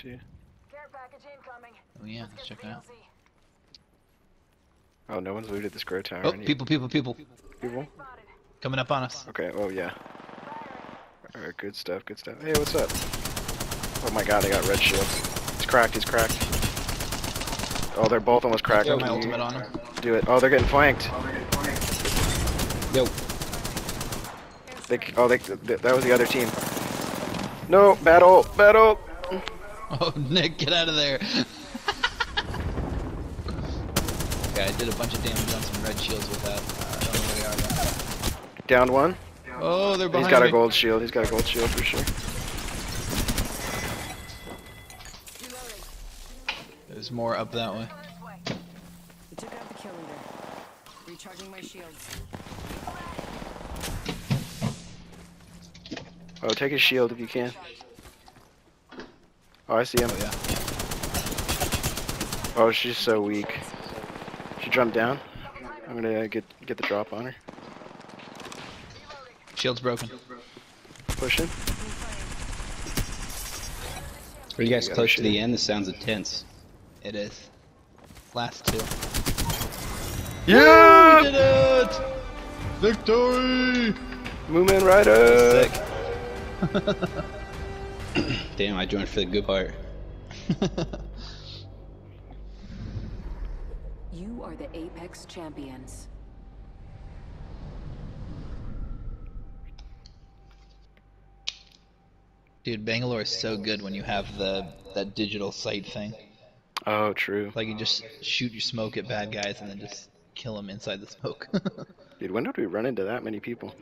here too. Care package incoming. Oh yeah, Let's let's check it out. Oh, no one's looted this grow tower. Oh, Any people, people, people. people? Coming up on us. Okay. Oh yeah. Alright, good stuff. Good stuff. Hey, what's up? Oh my God, I got red shields. It's cracked. He's cracked. Oh, they're both almost cracked. Throw my You- ultimate on him. Do it. Oh, they're getting flanked. Yo, They, oh, they, th that was the other team. No, battle, battle. Oh, Nick, get out of there. yeah, I did a bunch of damage on some red shields with that. Uh, I don't know where they are though. Down one. Oh, they're behind He's got me. a gold shield. He's got a gold shield for sure. There's more up that way. This way. We took out the kill leader. Recharging my shields. Oh, take his shield if you can. Oh, I see him. Oh yeah. Oh, she's so weak. She jumped down. I'm gonna uh, get get the drop on her. Shield's broken. Pushing. are you guys gotta close to the end? This sounds intense. It is. Last two. Yeah! We did it! Victory! Moomin Rider! Sick. Damn, I joined for the good part. You are the Apex champions. Dude, Bangalore is so good when you have the that digital sight thing. Oh, true. Like you just shoot your smoke at bad guys and then just kill them inside the smoke. Dude, when did we run into that many people?